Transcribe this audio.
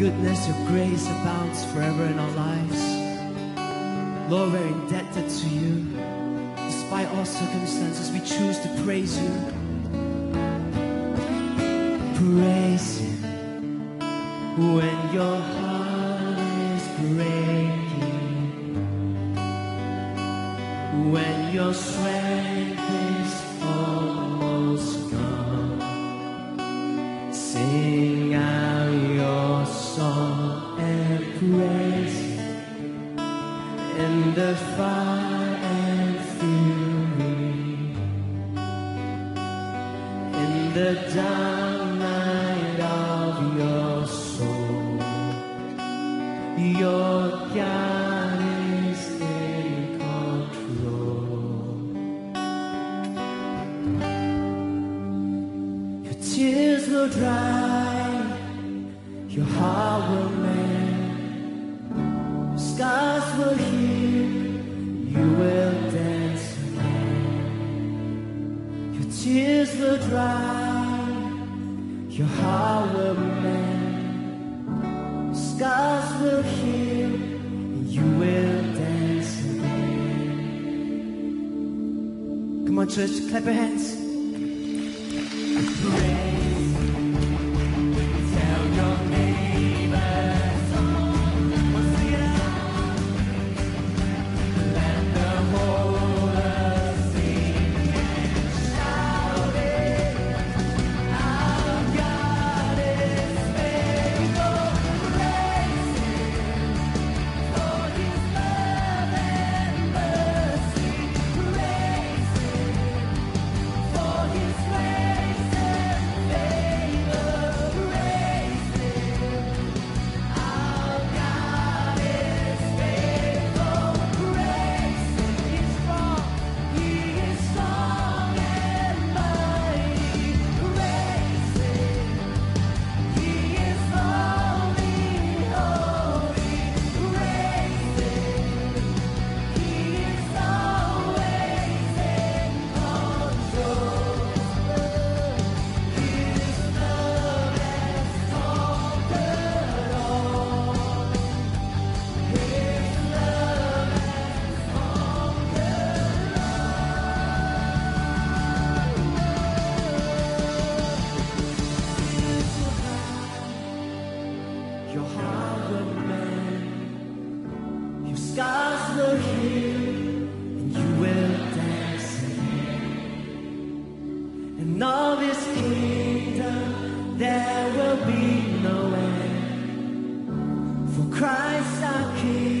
goodness, your grace abounds forever in our lives. Lord, we're indebted to you. Despite all circumstances, we choose to praise you. Praise Him when your heart is breaking, when your strength your heart will mend, your heart will make scars will heal, you will dance again. Your tears will dry, your heart will mend, scars will heal, and you will dance again. Come on, church, clap your hands. Tell keep.